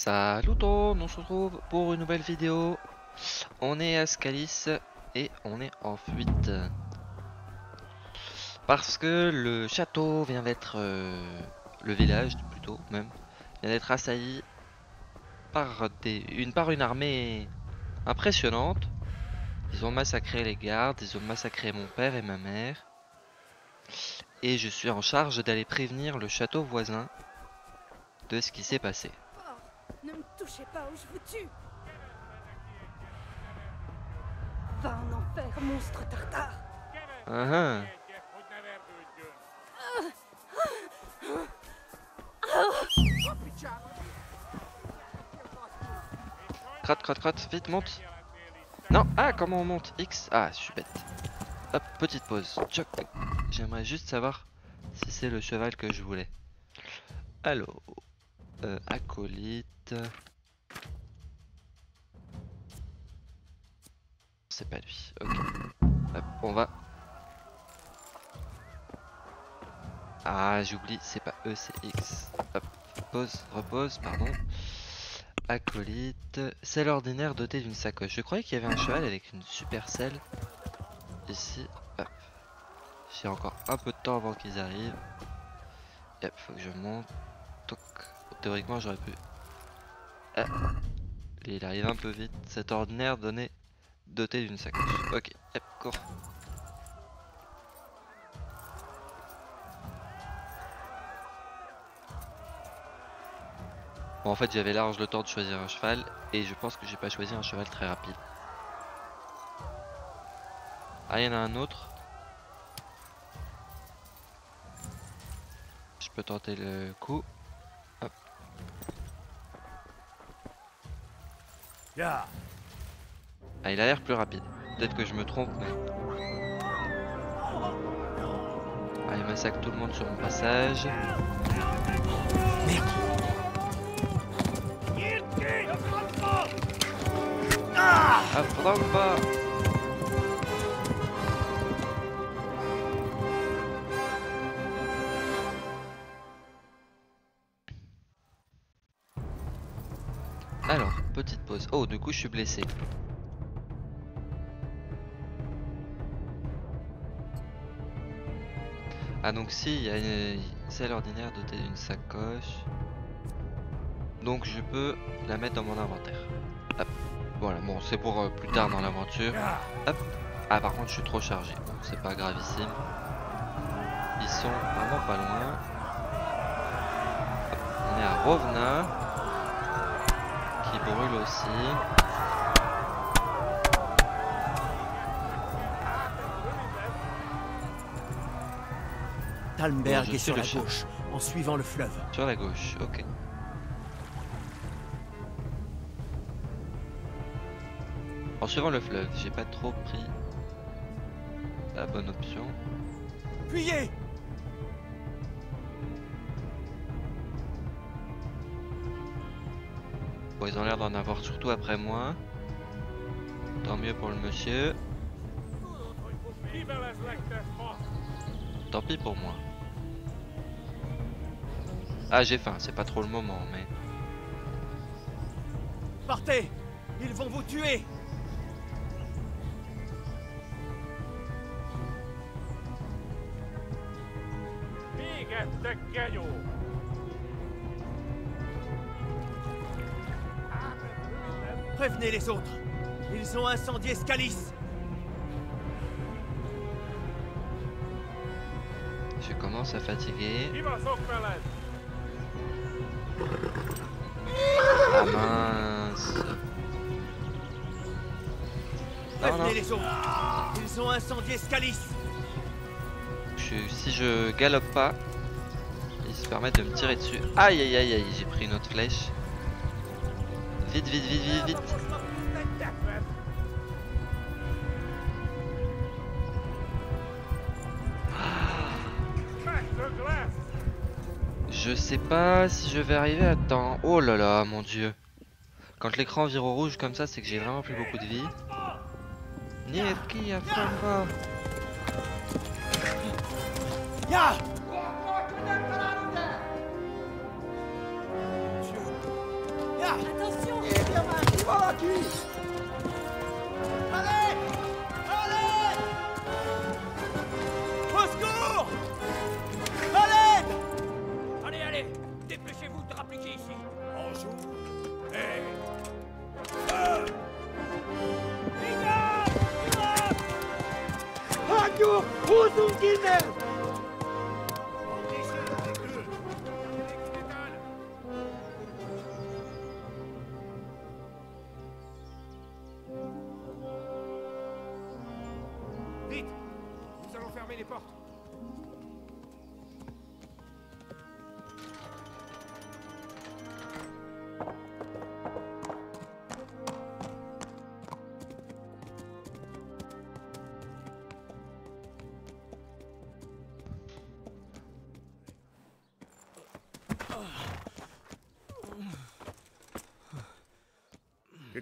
Salut tout le monde, on se retrouve pour une nouvelle vidéo. On est à Scalis et on est en fuite. Parce que le château vient d'être... euh, le village plutôt même, vient d'être assailli par, par une armée impressionnante. Ils ont massacré les gardes, ils ont massacré mon père et ma mère. Et je suis en charge d'aller prévenir le château voisin de ce qui s'est passé. Ne me touchez pas ou je vous tue Va en enfer, monstre tartare Ah ah. Crotte, crotte, crotte, vite, monte. Non, ah, comment on monte X? Ah, je suis bête. Hop, petite pause. J'aimerais juste savoir si c'est le cheval que je voulais. Alors, euh, acolyte. C'est pas lui. Ok. Hop, on va. Ah, j'oublie, c'est pas E, c'est X. Hop, pause, repose, pardon. Acolyte. Selle ordinaire doté d'une sacoche. Je croyais qu'il y avait un cheval avec une super selle. Ici. Hop. J'ai encore un peu de temps avant qu'ils arrivent. Hop, faut que je monte. Théoriquement, j'aurais pu. Ah. Il arrive un peu vite. Cet ordinaire donné doté d'une sacoche. Ok, hop, cours. Bon, en fait, j'avais large le temps de choisir un cheval et je pense que j'ai pas choisi un cheval très rapide. Ah, il y en a un autre. Je peux tenter le coup. Ah, il a l'air plus rapide. Peut-être que je me trompe, mais. Ah, il massacre tout le monde sur mon passage. Ah, bravo Alors, Oh, du coup, je suis blessé. Ah, donc si, il y a une selle ordinaire dotée d'une sacoche. Donc je peux la mettre dans mon inventaire. Hop. Voilà, bon, c'est pour euh, plus tard dans l'aventure. Hop. Ah, par contre, je suis trop chargé. Bon, c'est pas gravissime. Ils sont vraiment pas loin. On est à Rovna. Qui brûle aussi. Talmberg est sur la chef. gauche, en suivant le fleuve. Sur la gauche, ok. En suivant le fleuve, j'ai pas trop pris la bonne option. Fuyez ils ont l'air d'en avoir surtout après moi. Tant mieux pour le monsieur. Tant pis pour moi. Ah, j'ai faim, c'est pas trop le moment, mais. Partez Ils vont vous tuer Prévenez les autres Ils ont incendié Scalis Je commence à fatiguer. Ah mince. Non, non, Prévenez les autres Ils ont incendié Scalis je- si je galope pas, ils se permettent de me tirer dessus. Aïe aïe aïe aïe, j'ai pris une autre flèche. Vite, vite, vite, vite, vite. Je sais pas si je vais arriver à temps. Oh là là, mon dieu. Quand l'écran vire au rouge comme ça, c'est que j'ai vraiment plus beaucoup de vie.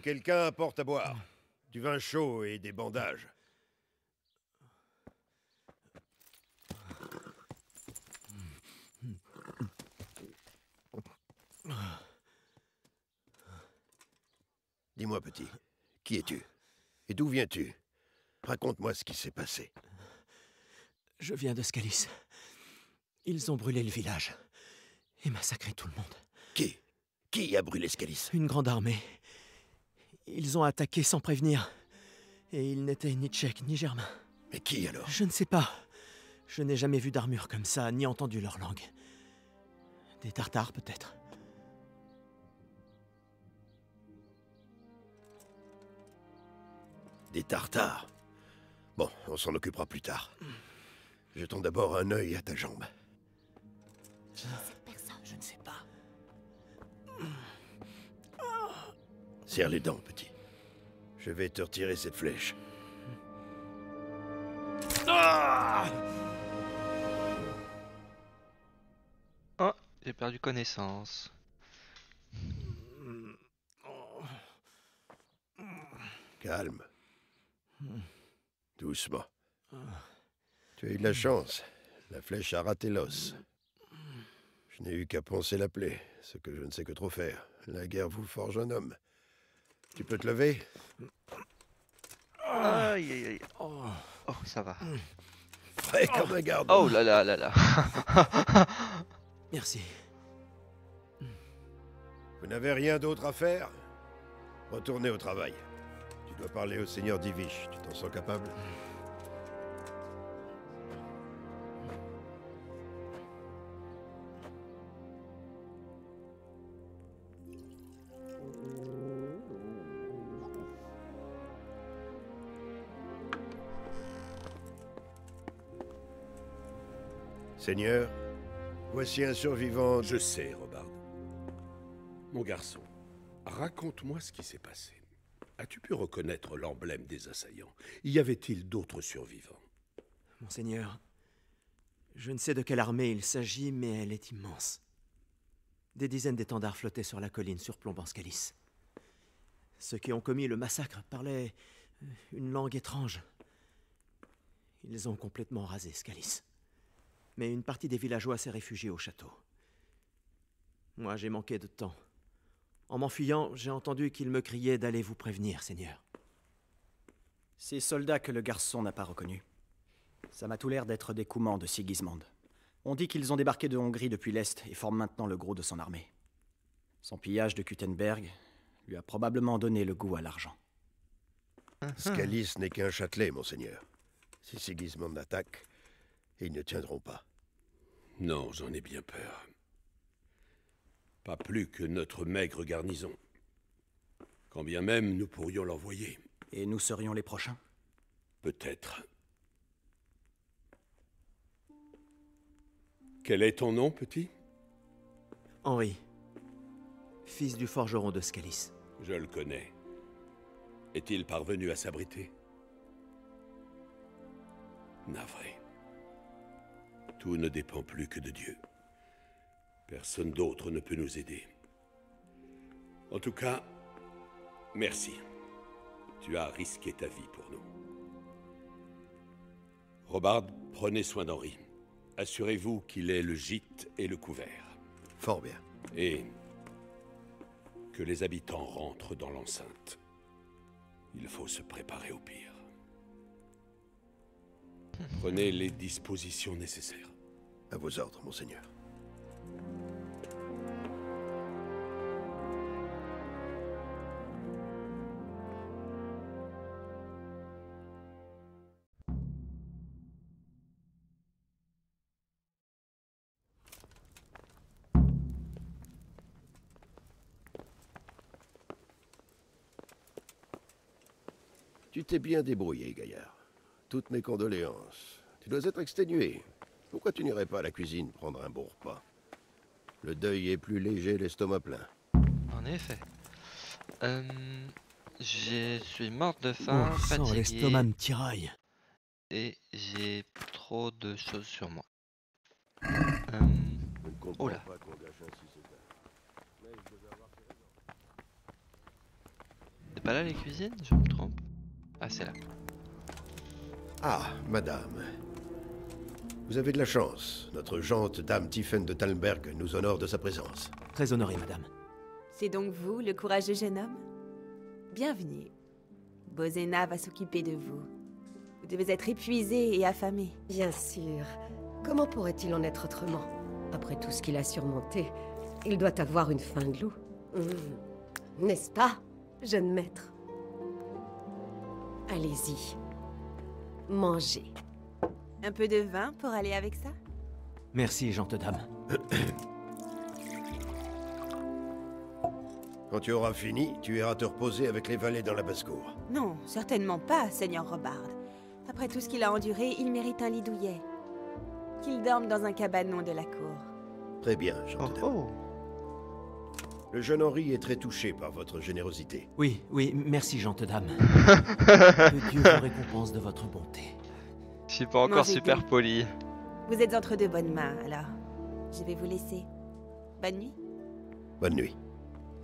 Quelqu'un apporte à boire. Du vin chaud et des bandages. Dis-moi, petit, qui es-tu Et d'où viens-tu? Raconte-moi ce qui s'est passé. Je viens de Scalis. Ils ont brûlé le village et massacré tout le monde. Qui? Qui a brûlé Scalis Une grande armée. Ils ont attaqué sans prévenir. Et ils n'étaient ni tchèques ni germains. Mais qui alors? Je ne sais pas. Je n'ai jamais vu d'armure comme ça, ni entendu leur langue. Des Tartares, peut-être. Des Tartares? Bon, on s'en occupera plus tard. Jetons d'abord un œil à ta jambe. Serre les dents, petit. Je vais te retirer cette flèche. Oh, j'ai perdu connaissance. Calme. Doucement. Tu as eu de la chance. La flèche a raté l'os. Je n'ai eu qu'à poncer la plaie, ce que je ne sais que trop faire. La guerre vous forge un homme. Tu peux te lever Aïe aïe aïe. Oh, Oh, ça va. Frais comme un garde. Oh là là là là. merci. Vous n'avez rien d'autre à faire? Retournez au travail. Tu dois parler au seigneur Divish. Tu t'en sens capable? Seigneur, voici un survivant. Je sais, Robard. Mon garçon, raconte-moi ce qui s'est passé. As-tu pu reconnaître l'emblème des assaillants? Y avait-il d'autres survivants? Monseigneur, je ne sais de quelle armée il s'agit, mais elle est immense. Des dizaines d'étendards flottaient sur la colline surplombant Scalis. Ceux qui ont commis le massacre parlaient une langue étrange. Ils ont complètement rasé Scalis. Mais une partie des villageois s'est réfugiée au château. Moi, j'ai manqué de temps. En m'enfuyant, j'ai entendu qu'ils me criaient d'aller vous prévenir, Seigneur. Ces soldats que le garçon n'a pas reconnus. Ça m'a tout l'air d'être des Coumans de Sigismond. On dit qu'ils ont débarqué de Hongrie depuis l'Est et forment maintenant le gros de son armée. Son pillage de Kuttenberg lui a probablement donné le goût à l'argent. Scalis n'est qu'un châtelet, monseigneur. Si Sigismond attaque, ils ne tiendront pas. Non, j'en ai bien peur. Pas plus que notre maigre garnison. Quand bien même nous pourrions l'envoyer. Et nous serions les prochains? Peut-être. Quel est ton nom, petit? Henri, fils du forgeron de Scalis. Je le connais. Est-il parvenu à s'abriter? Navré. Tout ne dépend plus que de Dieu. Personne d'autre ne peut nous aider. En tout cas, merci. Tu as risqué ta vie pour nous. Robard, prenez soin d'Henri. Assurez-vous qu'il ait le gîte et le couvert. Fort bien. Et que les habitants rentrent dans l'enceinte. Il faut se préparer au pire. Prenez les dispositions nécessaires. À vos ordres, monseigneur. Tu t'es bien débrouillé, gaillard. Toutes mes condoléances. Tu dois être exténué. Pourquoi tu n'irais pas à la cuisine prendre un bon repas? Le deuil est plus léger, l'estomac plein. En effet. Euh, je suis morte de faim, Oh, fatigué, l'estomac me tiraille. et j'ai trop de choses sur moi. Euh, Oh là. c'est pas là les cuisines? Je me trompe Ah, c'est là. Ah, madame. Vous avez de la chance. Notre jante dame Tiffen de Talmberg nous honore de sa présence. Très honoré, madame. C'est donc vous, le courageux jeune homme? Bienvenue. Bozena va s'occuper de vous. Vous devez être épuisé et affamé. Bien sûr. Comment pourrait-il en être autrement? Après tout ce qu'il a surmonté, il doit avoir une faim de loup. Hmm. N'est-ce pas, jeune maître? Allez-y. Mangez. Un peu de vin pour aller avec ça? Merci, gente dame. Quand tu auras fini, tu iras te reposer avec les valets dans la basse-cour. Non, certainement pas, Seigneur Robard. Après tout ce qu'il a enduré, il mérite un lit douillet. Qu'il dorme dans un cabanon de la cour. Très bien, Oh, gente dame. oh Le jeune Henri est très touché par votre générosité. Oui, oui, merci, gente dame. que Dieu vous récompense de votre bonté. Je suis pas encore Mangez super poli. Vous êtes entre de bonnes mains, alors. Je vais vous laisser. Bonne nuit. Bonne nuit.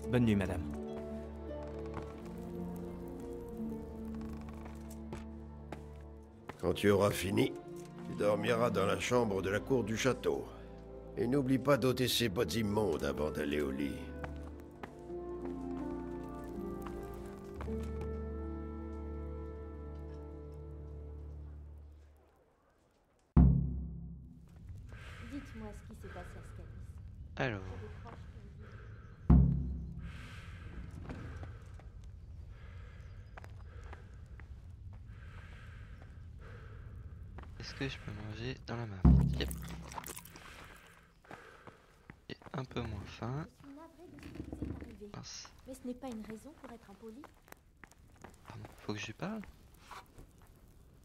Bonne nuit, madame. Quand tu auras fini, tu dormiras dans la chambre de la cour du château. Et n'oublie pas d'ôter ces bottes immondes avant d'aller au lit. Dites-moi ce qui s'est passé à Scalis. Alors, est-ce que je peux manger dans la marmite Yep. J'ai un peu moins faim. Je suis navrée de ce qui vous est arrivé. Mince. Mais ce n'est pas une raison pour être impoli. Pardon, faut que je parle?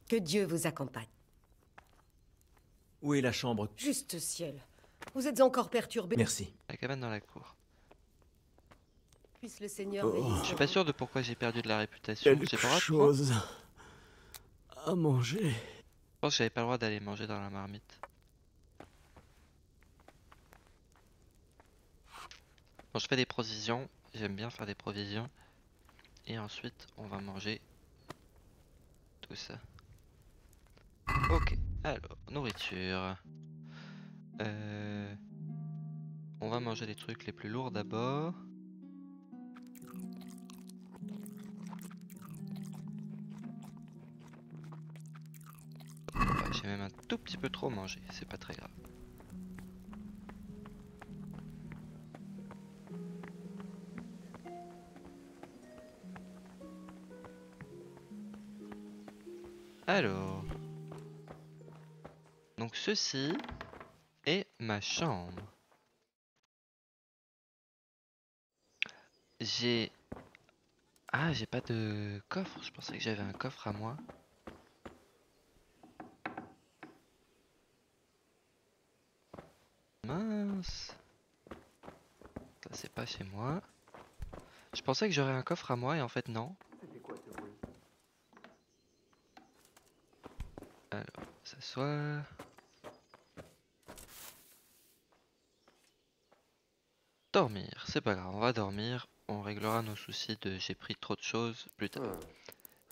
Que Dieu vous accompagne. Où est la chambre? Juste ciel. Vous êtes encore perturbé. Merci. La cabane dans la cour. Puisse le Seigneur Oh. veiller Je suis pas sûr de pourquoi j'ai perdu de la réputation. Quelque pas chose à manger. Je pense que j'avais pas le droit d'aller manger dans la marmite. Bon, je fais des provisions. J'aime bien faire des provisions. Et ensuite, on va manger tout ça. Ok, alors, nourriture. Euh, On va manger les trucs les plus lourds d'abord. J'ai même un tout petit peu trop mangé, c'est pas très grave. Alors. Donc ceci est ma chambre. J'ai... Ah, j'ai pas de coffre. Je pensais que j'avais un coffre à moi. Mince. Ça c'est pas chez moi. Je pensais que j'aurais un coffre à moi et en fait non. Alors, s'asseoir. Dormir, c'est pas grave, on va dormir. On réglera nos soucis de j'ai pris trop de choses plus tard.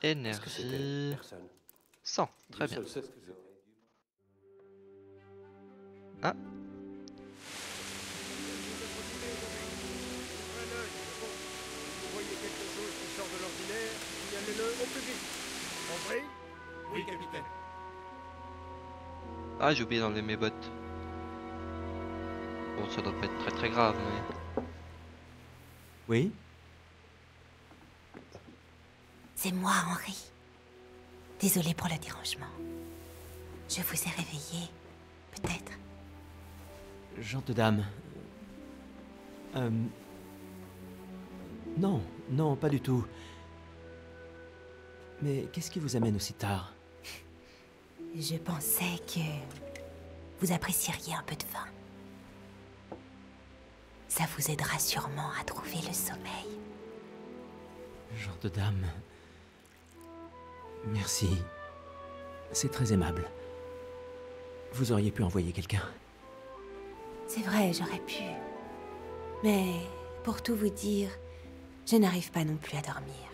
Énergie. 100, très bien. Ah Ah, j'ai oublié d'enlever mes bottes. Bon, ça doit pas être très très grave, mais... Oui C'est moi, Henri. Désolée pour le dérangement. Je vous ai réveillé, peut-être. Gente dame. Euh... Non, non, pas du tout. Mais qu'est-ce qui vous amène aussi tard? Je pensais que vous apprécieriez un peu de vin. Ça vous aidera sûrement à trouver le sommeil. Gente dame. Merci. C'est très aimable. Vous auriez pu envoyer quelqu'un. C'est vrai, j'aurais pu. Mais pour tout vous dire, je n'arrive pas non plus à dormir.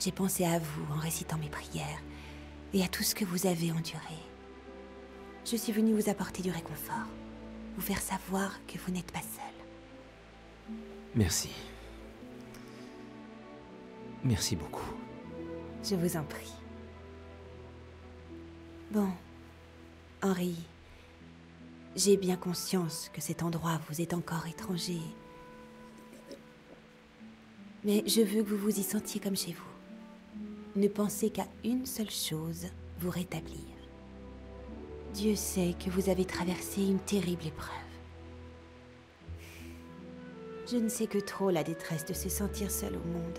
J'ai pensé à vous en récitant mes prières et à tout ce que vous avez enduré. Je suis venue vous apporter du réconfort, vous faire savoir que vous n'êtes pas seul. Merci. Merci beaucoup. Je vous en prie. Bon, Henri, j'ai bien conscience que cet endroit vous est encore étranger. Mais je veux que vous vous y sentiez comme chez vous. Ne pensez qu'à une seule chose, vous rétablir. Dieu sait que vous avez traversé une terrible épreuve. Je ne sais que trop la détresse de se sentir seul au monde,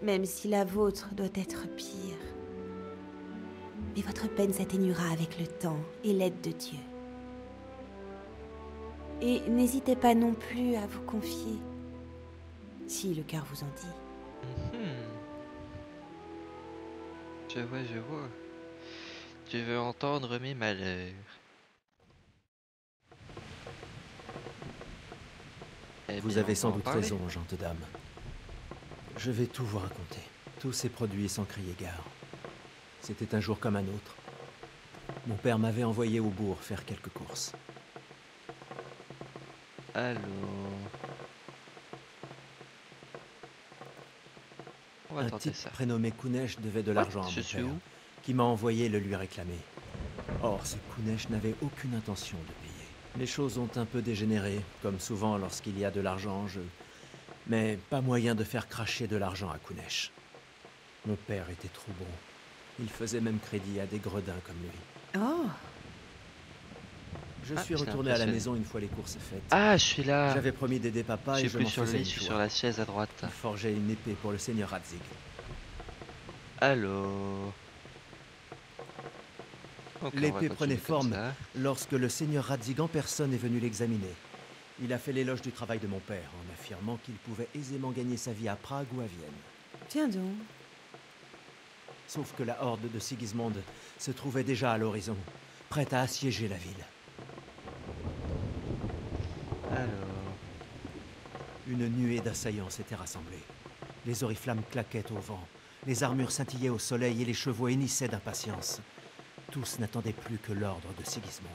même si la vôtre doit être pire. Mais votre peine s'atténuera avec le temps et l'aide de Dieu. Et n'hésitez pas non plus à vous confier, si le cœur vous en dit. Mhm. Je vois, je vois. Tu veux entendre mes malheurs. Eh Vous bien, avez sans doute parler. raison, gente dame. Je vais tout vous raconter. Tous ces produits sans crier gare. C'était un jour comme un autre. Mon père m'avait envoyé au bourg faire quelques courses. Alors. On va un tenter type ça. prénommé Kounesh devait de l'argent à mon père, qui m'a envoyé le lui réclamer. Or, ce Kounesh n'avait aucune intention de payer. Les choses ont un peu dégénéré, comme souvent lorsqu'il y a de l'argent en jeu. Mais pas moyen de faire cracher de l'argent à Kounesh. Mon père était trop bon. Il faisait même crédit à des gredins comme lui. Oh Je Ah, suis retourné à la maison une fois les courses faites. Ah, je suis là. J'avais promis d'aider papa Je et je m'en sur le faisais lit, une je suis sur la chaise à droite. Il forgeait une épée pour le seigneur Radzig. Alors. L'épée prenait forme ça. lorsque le seigneur Radzig en personne est venu l'examiner. Il a fait l'éloge du travail de mon père en affirmant qu'il pouvait aisément gagner sa vie à Prague ou à Vienne. Tiens donc. Sauf que la horde de Sigismund se trouvait déjà à l'horizon, prête à assiéger la ville. Alors. Une nuée d'assaillants s'était rassemblée. Les oriflammes claquaient au vent, les armures scintillaient au soleil et les chevaux hennissaient d'impatience. Tous n'attendaient plus que l'ordre de Sigismund.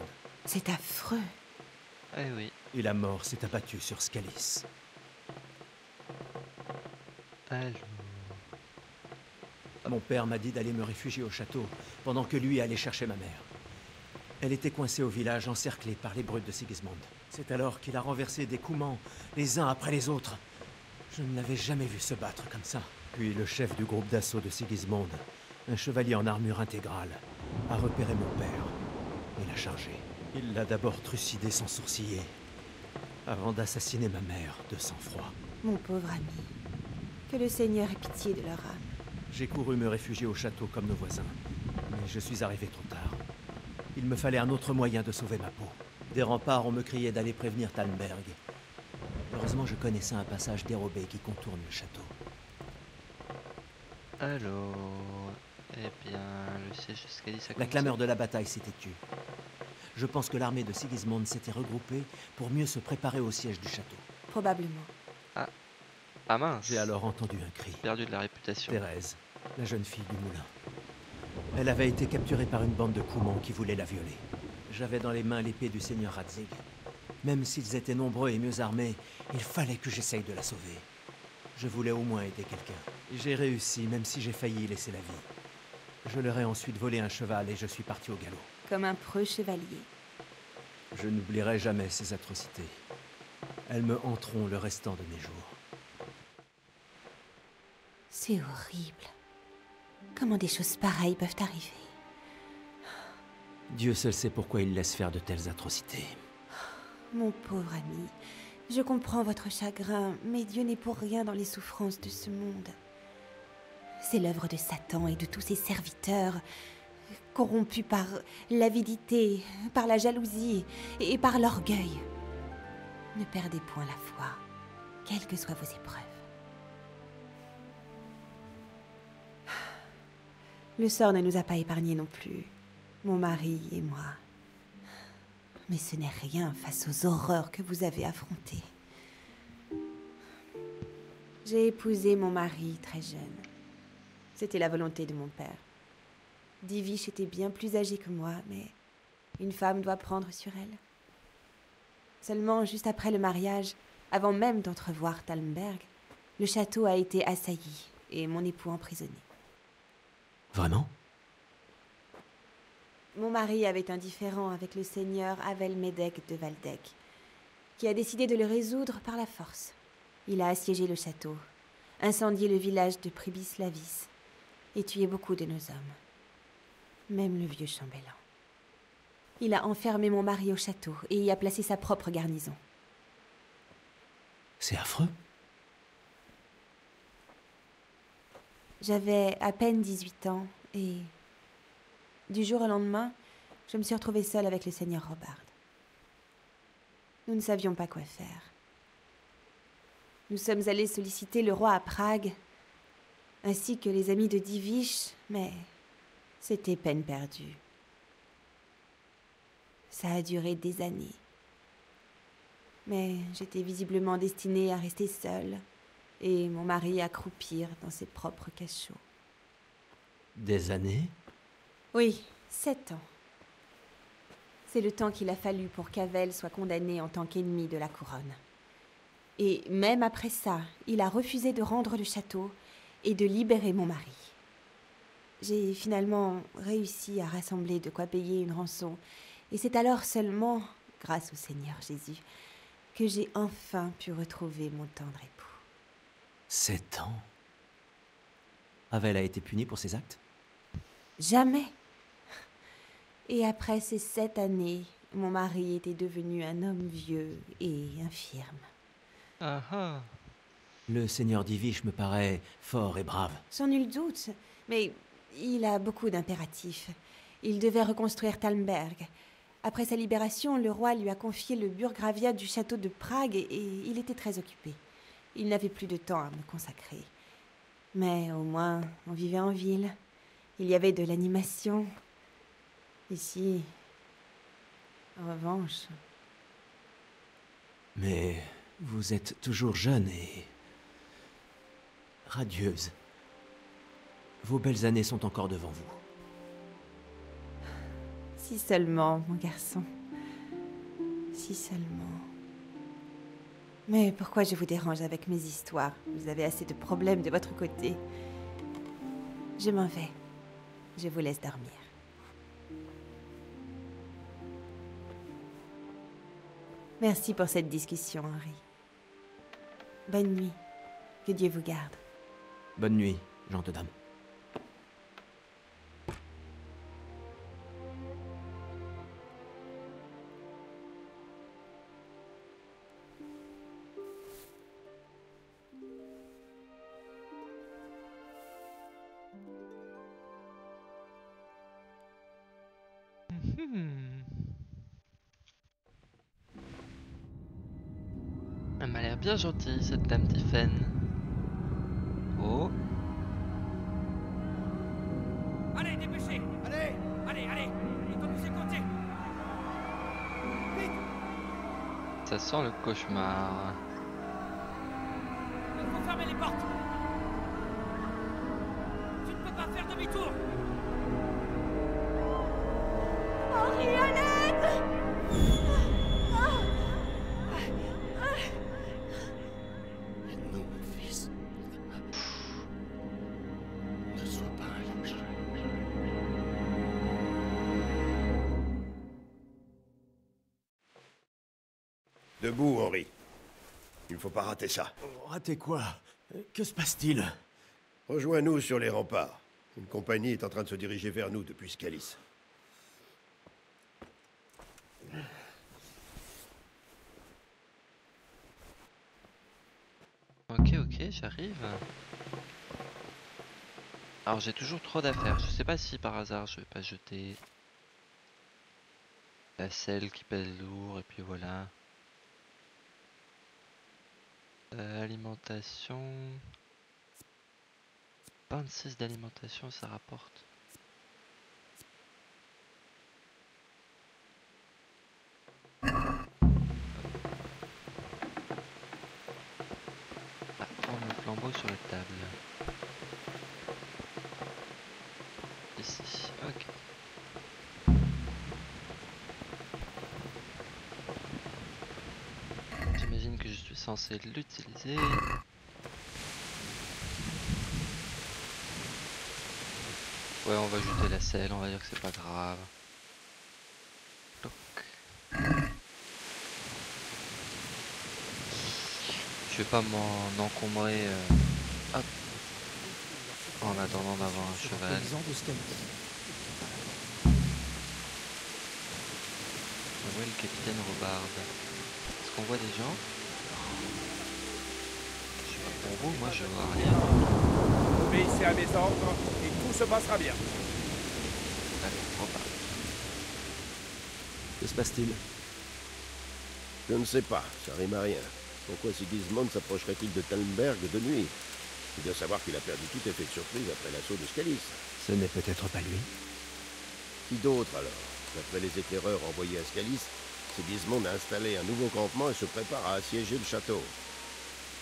C'est affreux. Eh oui. Et la mort s'est abattue sur Scalis. Alors. Mon père m'a dit d'aller me réfugier au château, pendant que lui allait chercher ma mère. Elle était coincée au village, encerclée par les brutes de Sigismund. C'est alors qu'il a renversé des Coumans, les uns après les autres. Je ne l'avais jamais vu se battre comme ça. Puis le chef du groupe d'assaut de Sigismund, un chevalier en armure intégrale, a repéré mon père et l'a chargé. Il l'a d'abord trucidé sans sourciller, avant d'assassiner ma mère de sang-froid. Mon pauvre ami. Que le Seigneur ait pitié de leur âme. J'ai couru me réfugier au château comme nos voisins, mais je suis arrivé trop tard. Il me fallait un autre moyen de sauver ma peau. Des remparts, on me criait d'aller prévenir Talmberg. Heureusement, je connaissais un passage dérobé qui contourne le château. Alors. Eh bien, le siège de Scalis a La clameur de la bataille s'était tue. Je pense que l'armée de Sigismund s'était regroupée pour mieux se préparer au siège du château. Probablement. Ah mince. J'ai alors entendu un cri. perdu de la réputation. Thérèse, la jeune fille du moulin. Elle avait été capturée par une bande de Coumans qui voulait la violer. J'avais dans les mains l'épée du seigneur Radzig. Même s'ils étaient nombreux et mieux armés, il fallait que j'essaye de la sauver. Je voulais au moins aider quelqu'un. J'ai réussi, même si j'ai failli laisser la vie. Je leur ai ensuite volé un cheval et je suis parti au galop. Comme un preux chevalier. Je n'oublierai jamais ces atrocités. Elles me hanteront le restant de mes jours. C'est horrible. Comment des choses pareilles peuvent arriver? Dieu seul sait pourquoi il laisse faire de telles atrocités. Mon pauvre ami, je comprends votre chagrin, mais Dieu n'est pour rien dans les souffrances de ce monde. C'est l'œuvre de Satan et de tous ses serviteurs, corrompus par l'avidité, par la jalousie et par l'orgueil. Ne perdez point la foi, quelles que soient vos épreuves. Le sort ne nous a pas épargnés non plus, mon mari et moi. Mais ce n'est rien face aux horreurs que vous avez affrontées. J'ai épousé mon mari très jeune. C'était la volonté de mon père. Divish était bien plus âgée que moi, mais une femme doit prendre sur elle. Seulement, juste après le mariage, avant même d'entrevoir Talmberg, le château a été assailli et mon époux emprisonné. Vraiment? Mon mari avait un différend avec le seigneur Avelmedek de Valdec, qui a décidé de le résoudre par la force. Il a assiégé le château, incendié le village de Pribislavis et tué beaucoup de nos hommes, même le vieux chambellan. Il a enfermé mon mari au château et y a placé sa propre garnison. C'est affreux. J'avais à peine 18 ans et du jour au lendemain, je me suis retrouvée seule avec le seigneur Robard. Nous ne savions pas quoi faire. Nous sommes allés solliciter le roi à Prague, ainsi que les amis de Divish, mais c'était peine perdue. Ça a duré des années. Mais j'étais visiblement destinée à rester seule et mon mari à croupir dans ses propres cachots. Des années? Oui, sept ans. C'est le temps qu'il a fallu pour qu'Avel soit condamné en tant qu'ennemi de la couronne. Et même après ça, il a refusé de rendre le château et de libérer mon mari. J'ai finalement réussi à rassembler de quoi payer une rançon, et c'est alors seulement, grâce au Seigneur Jésus, que j'ai enfin pu retrouver mon tendre époux. Sept ans Avel a été puni pour ses actes? Jamais. Et après ces sept années, mon mari était devenu un homme vieux et infirme. Ah ah. Le seigneur Divish me paraît fort et brave. Sans nul doute, mais il a beaucoup d'impératifs. Il devait reconstruire Talmberg. Après sa libération, le roi lui a confié le burgraviat du château de Prague et, et il était très occupé. Il n'avait plus de temps à me consacrer. Mais au moins, on vivait en ville. Il y avait de l'animation. Ici, en revanche, Mais vous êtes toujours jeune et radieuse. Vos belles années sont encore devant vous. si seulement, mon garçon. Si seulement. Mais pourquoi je vous dérange avec mes histoires? Vous avez assez de problèmes de votre côté. Je m'en vais. Je vous laisse dormir. Merci pour cette discussion, Henri. Bonne nuit. Que Dieu vous garde. Bonne nuit, gente dame. Hmm. Elle m'a l'air bien gentille, cette dame Tiffen. Ça sent le cauchemar. Raté quoi? Que se passe-t-il? Rejoins-nous sur les remparts. Une compagnie est en train de se diriger vers nous depuis Scalis. Ok, ok, j'arrive. Alors j'ai toujours trop d'affaires. Je sais pas si par hasard je vais pas jeter la selle qui pèse lourd et puis voilà. Euh, alimentation. 26 d'alimentation ça rapporte. Censé l'utiliser. Ouais, on va jeter la selle, on va dire que c'est pas grave. Toc. Je vais pas m'en encombrer euh, hop, en attendant d'avoir un cheval. On voit le capitaine Robard. Est-ce qu'on voit des gens? Pour vous, moi je vois rien. Obéissez à mes ordres et tout se passera bien. Allez, Robard. Que se passe-t-il? Je ne sais pas, ça rime à rien. Pourquoi Sigismund s'approcherait-il de Talmberg de nuit? Il doit savoir qu'il a perdu tout effet de surprise après l'assaut de Scalis. Ce n'est peut-être pas lui. Qui d'autre alors? D'après les éclaireurs envoyés à Scalis, Sigismund a installé un nouveau campement et se prépare à assiéger le château.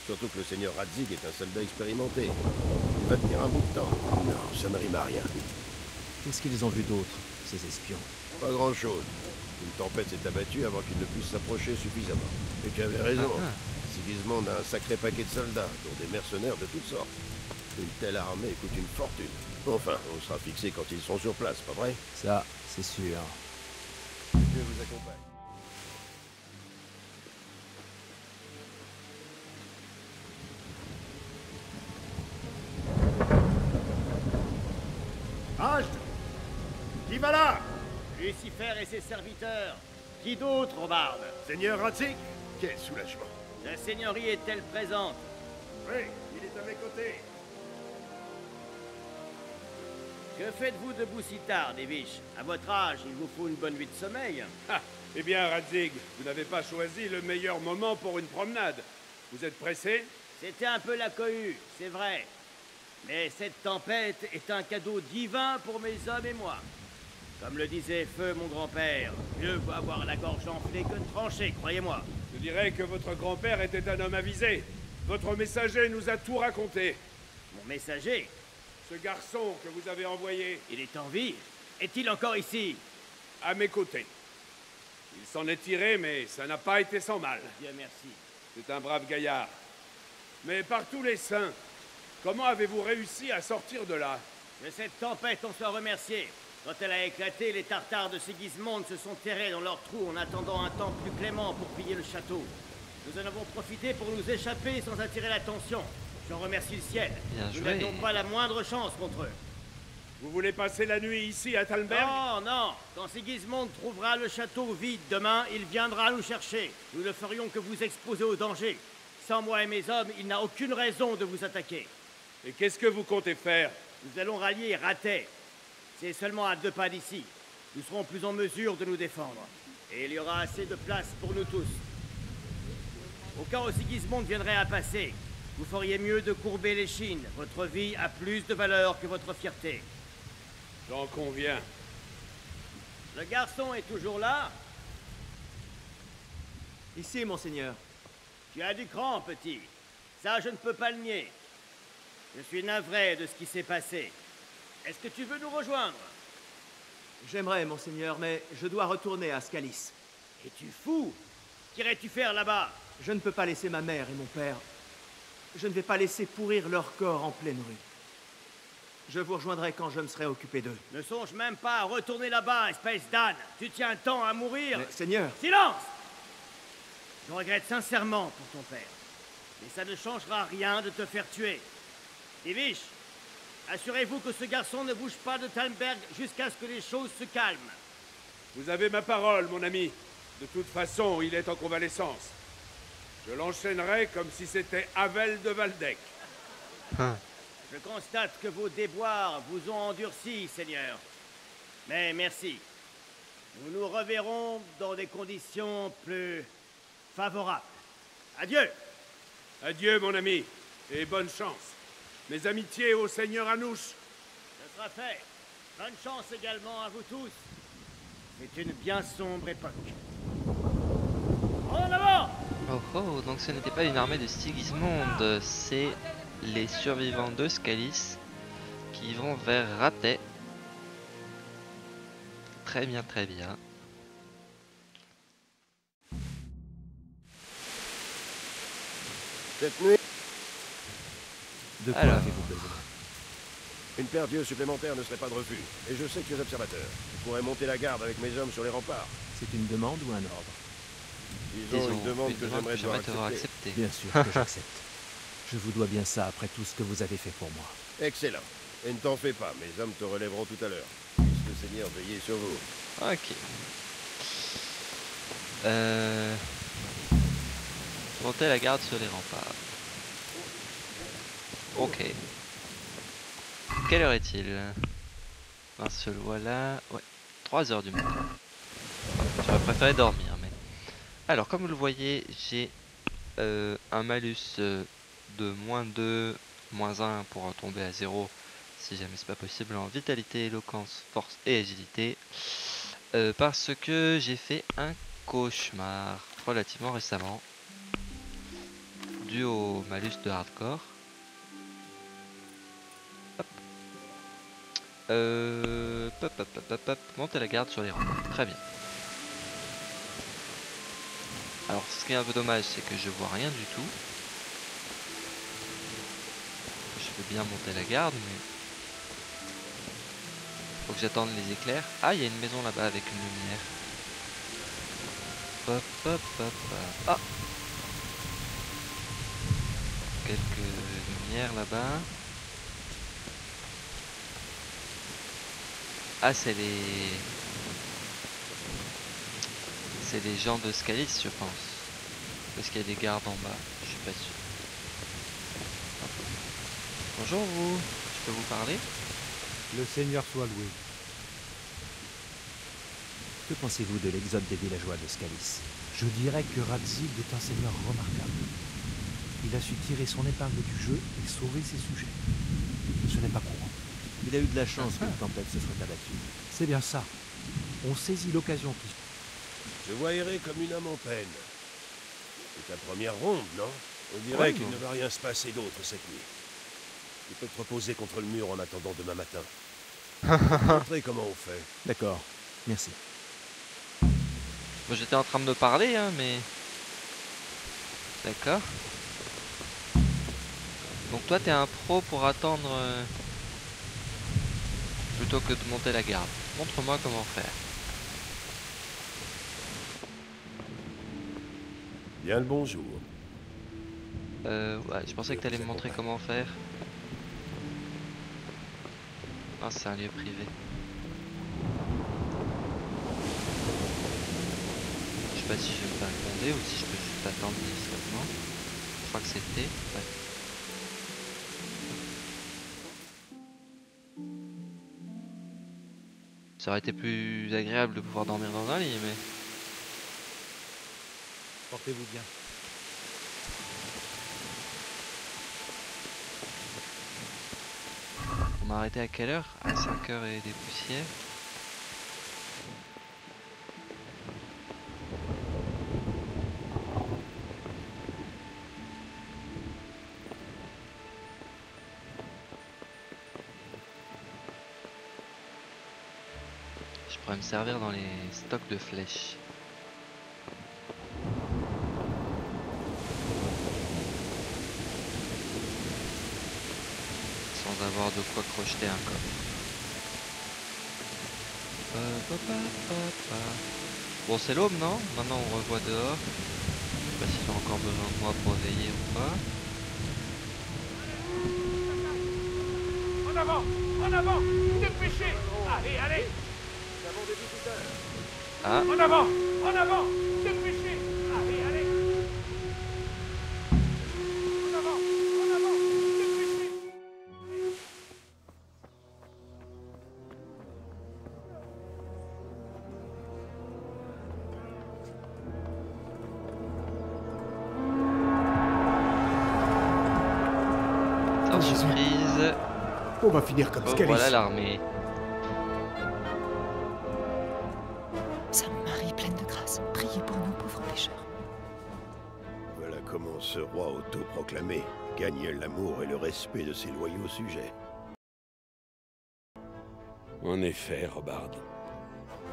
Surtout que le seigneur Radzig est un soldat expérimenté. Il va tenir un bout de temps. Non, ça ne rime à rien. Qu'est-ce qu'ils ont vu d'autre, ces espions Pas grand-chose. Une tempête s'est abattue avant qu'ils ne puissent s'approcher suffisamment. Et tu avais raison. Ah, Sigismund a un sacré paquet de soldats, dont des mercenaires de toutes sortes. Une telle armée coûte une fortune. Enfin, on sera fixé quand ils sont sur place, pas vrai? Ça, c'est sûr. Je vous accompagne. Halte Qui va là Lucifer et ses serviteurs. Qui d'autre, Robarde? Seigneur Ratzik Quel soulagement. La seigneurie est-elle présente? Oui, il est à mes côtés. Que faites-vous debout si tard, Devish À votre âge, il vous faut une bonne nuit de sommeil. Ah, eh bien, Radzig, vous n'avez pas choisi le meilleur moment pour une promenade. Vous êtes pressé? C'était un peu la cohue, c'est vrai. Mais cette tempête est un cadeau divin pour mes hommes et moi. Comme le disait Feu, mon grand-père, mieux vaut avoir la gorge enflée que tranchée, croyez-moi. Je dirais que votre grand-père était un homme avisé. Votre messager nous a tout raconté. Mon messager, Ce garçon que vous avez envoyé il est en vie. Est-il encore ici? À mes côtés. Il s'en est tiré, mais ça n'a pas été sans mal. Dieu merci. C'est un brave gaillard. Mais par tous les saints, comment avez-vous réussi à sortir de là? De cette tempête, on soit remercié. Quand elle a éclaté, les Tartares de Sigismond se sont terrés dans leurs trous en attendant un temps plus clément pour piller le château. Nous en avons profité pour nous échapper sans attirer l'attention. J'en remercie le ciel. Bien Nous joué. n'avions pas la moindre chance contre eux. Vous voulez passer la nuit ici à Talmberg Non, non Quand Sigismond trouvera le château vide demain, il viendra nous chercher. Nous ne ferions que vous exposer au danger. Sans moi et mes hommes, il n'a aucune raison de vous attaquer. Et qu'est-ce que vous comptez faire? Nous allons rallier Ratet. C'est seulement à deux pas d'ici. Nous serons plus en mesure de nous défendre. Et il y aura assez de place pour nous tous. Au cas où Sigismond viendrait à passer, vous feriez mieux de courber les chines. Votre vie a plus de valeur que votre fierté. J'en conviens. Le garçon est toujours là Ici, monseigneur. Tu as du cran, petit. Ça, je ne peux pas le nier. Je suis navré de ce qui s'est passé. Est-ce que tu veux nous rejoindre? J'aimerais, monseigneur, mais je dois retourner à Scalis. Es-tu fou? Qu'irais-tu faire là-bas? Je ne peux pas laisser ma mère et mon père. Je ne vais pas laisser pourrir leur corps en pleine rue. Je vous rejoindrai quand je me serai occupé d'eux. Ne songe même pas à retourner là-bas, espèce d'âne. Tu tiens tant à mourir. Mais, seigneur, Silence Je regrette sincèrement pour ton père. Mais ça ne changera rien de te faire tuer. Divish, assurez-vous que ce garçon ne bouge pas de Talmberg jusqu'à ce que les choses se calment. Vous avez ma parole, mon ami. De toute façon, il est en convalescence. Je l'enchaînerai comme si c'était Havel de Valdec. Je constate que vos déboires vous ont endurci, Seigneur. Mais merci. Nous nous reverrons dans des conditions plus favorables. Adieu Adieu, mon ami, et bonne chance. Mes amitiés au Seigneur Anouche. Ce sera fait. Bonne chance également à vous tous. C'est une bien sombre époque. En avant Oh oh, donc ce n'était pas une armée de Sigismond, c'est les survivants de Scalis qui vont vers Ratet. Très bien, très bien. Cette nuit, De quoi Alors. avez-vous besoin une paire d'yeux supplémentaires ne serait pas de refus. Et je sais que tu es observateur. Pourrais monter la garde avec mes hommes sur les remparts. C'est une demande ou un ordre Disons Disons, une demande une que demande j'aimerais que devoir j'aimerais devoir accepter. accepter. Bien sûr que j'accepte. Je vous dois bien ça après tout ce que vous avez fait pour moi. Excellent. Et ne t'en fais pas, mes hommes te relèveront tout à l'heure. Puisse le Seigneur veiller sur vous. Ok. Euh... Monter la garde sur les remparts. Ok. Quelle heure est-il? Le voilà. Ouais, 3 heures du matin. J'aurais préféré dormir, mais. Alors, comme vous le voyez, j'ai euh, un malus euh, de moins 2, moins 1 pour tomber à 0 si jamais c'est pas possible en vitalité, éloquence, force et agilité. Euh, parce que j'ai fait un cauchemar relativement récemment dû au malus de hardcore. Euh, pop, pop, pop, pop, pop. Monter la garde sur les rangs. Très bien. Alors ce qui est un peu dommage c'est que je vois rien du tout. Je peux bien monter la garde mais faut que j'attende les éclairs. Ah, il y a une maison là-bas avec une lumière. Hop, hop, hop. Ah Quelques lumières là-bas. Ah, c'est les... C'est les gens de Scalis, je pense. Parce qu'il y a des gardes en bas. Je suis pas sûr. Bonjour vous. Je peux vous parler? Le Seigneur soit loué. Que pensez-vous de l'exode des villageois de Scalis Je dirais que Radzig est un seigneur remarquable. Il a su tirer son épingle du jeu et sauver ses sujets. Ce n'est pas courant. Il a eu de la chance qu'une tempête se soit abattue. C'est bien ça. On saisit l'occasion qui Je vois errer comme une âme en peine. C'est ta première ronde, non? On dirait Ouais, qu'il ne va rien se passer d'autre cette nuit. Tu peux te reposer contre le mur en attendant demain matin. Montrez comment on fait. D'accord, merci. Bon, J'étais en train de me parler, hein, mais... D'accord. Donc toi, t'es un pro pour attendre... euh, Plutôt que de monter la garde. Montre-moi comment faire. Bien le bonjour. Euh, ouais, je pensais que t'allais me montrer comment faire. Ah, c'est un lieu privé. Je sais pas si je vais me faire gronder ou si je peux juste attendre discrètement. Je crois que c'était. Ouais. Ça aurait été plus agréable de pouvoir dormir dans un lit, mais. Portez-vous bien. On m'a arrêté à quelle heure? À 5h et des poussières. Servir dans les stocks de flèches. Sans avoir de quoi crocheter un coffre. Bon, c'est l'aube, non? Maintenant, on revoit dehors. sais pas s'ils ont encore besoin de moi pour veiller ou pas. En avant En avant Dépêchez Allez, allez Ah, En avant En avant Dépêchez Allez, allez En avant En avant Dépêchez sans surprise. On va finir comme Oh, Scalis. voilà l'armée. Ce roi autoproclamé gagne l'amour et le respect de ses loyaux sujets. En effet, Robard.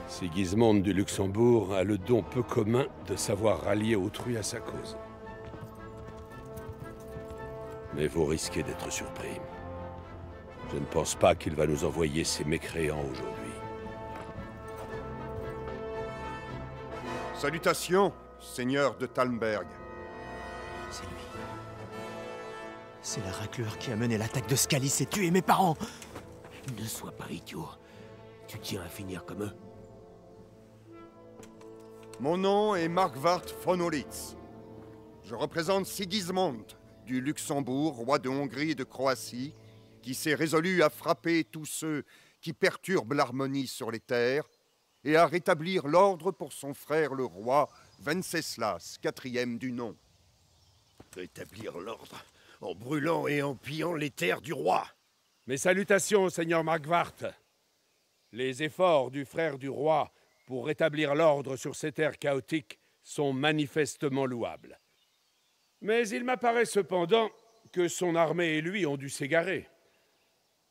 Sigismond du Luxembourg a le don peu commun de savoir rallier autrui à sa cause. Mais vous risquez d'être surpris. Je ne pense pas qu'il va nous envoyer ces mécréants aujourd'hui. Salutations, seigneur de Talmberg. C'est lui. C'est la raclure qui a mené l'attaque de Scalis et tué mes parents. Ne sois pas idiot. Tu tiens à finir comme eux. Mon nom est Markvart von Olitz. Je représente Sigismond du Luxembourg, roi de Hongrie et de Croatie, qui s'est résolu à frapper tous ceux qui perturbent l'harmonie sur les terres et à rétablir l'ordre pour son frère le roi Venceslas, quatrième du nom. Rétablir l'ordre en brûlant et en pillant les terres du roi. Mes salutations, Seigneur Margvart. Les efforts du frère du roi pour rétablir l'ordre sur ces terres chaotiques sont manifestement louables. Mais il m'apparaît cependant que son armée et lui ont dû s'égarer.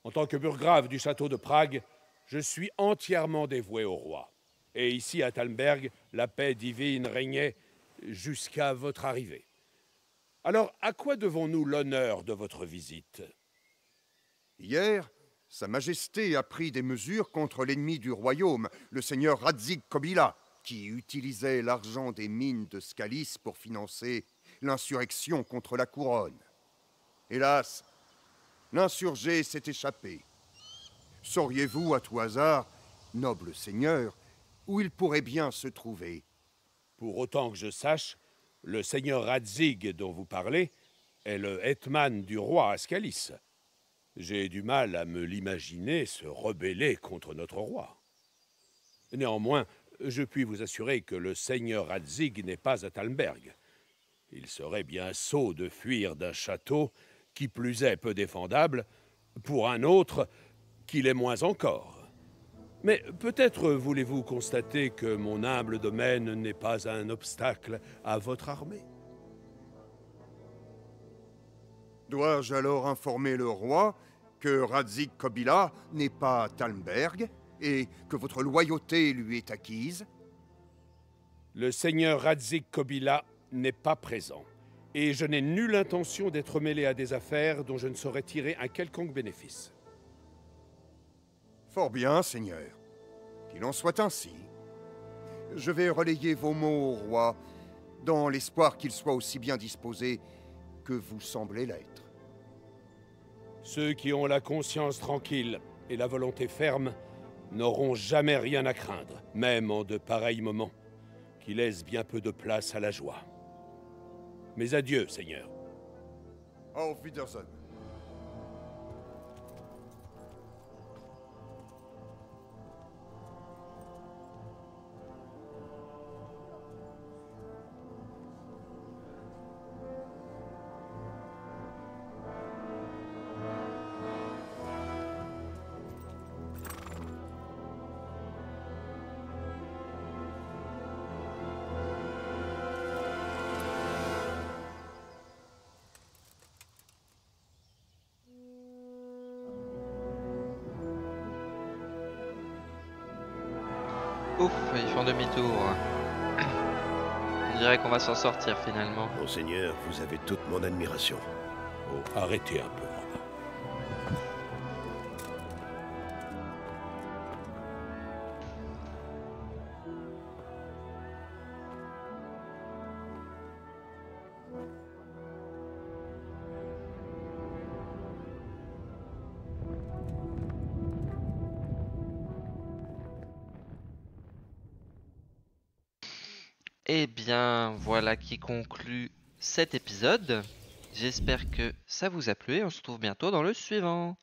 En tant que burgrave du château de Prague, je suis entièrement dévoué au roi. Et ici à Talmberg, la paix divine régnait jusqu'à votre arrivée. Alors, à quoi devons-nous l'honneur de votre visite? Hier, Sa Majesté a pris des mesures contre l'ennemi du royaume, le seigneur Radzik Kobila, qui utilisait l'argent des mines de Scalis pour financer l'insurrection contre la couronne. Hélas, l'insurgé s'est échappé. Sauriez-vous à tout hasard, noble seigneur, où il pourrait bien se trouver? Pour autant que je sache, le seigneur Radzig dont vous parlez est le hetman du roi Ascalis. J'ai du mal à me l'imaginer se rebeller contre notre roi. Néanmoins, je puis vous assurer que le seigneur Radzig n'est pas à Talmberg. Il serait bien sot de fuir d'un château, qui plus est peu défendable, pour un autre qui l'est moins encore. Mais peut-être voulez-vous constater que mon humble domaine n'est pas un obstacle à votre armée. Dois-je alors informer le roi que Radzik Kobila n'est pas Talmberg et que votre loyauté lui est acquise? Le seigneur Radzik Kobila n'est pas présent, et je n'ai nulle intention d'être mêlé à des affaires dont je ne saurais tirer un quelconque bénéfice. Fort bien, Seigneur. Qu'il en soit ainsi. Je vais relayer vos mots au roi, dans l'espoir qu'il soit aussi bien disposé que vous semblez l'être. Ceux qui ont la conscience tranquille et la volonté ferme n'auront jamais rien à craindre, même en de pareils moments, qui laissent bien peu de place à la joie. Mais adieu, Seigneur. Auf Wiedersehen. Ouf, ils font demi-tour. On dirait qu'on va s'en sortir finalement. Monseigneur, vous avez toute mon admiration. Oh, arrêtez un peu, conclut cet épisode. J'espère que ça vous a plu et on se retrouve bientôt dans le suivant.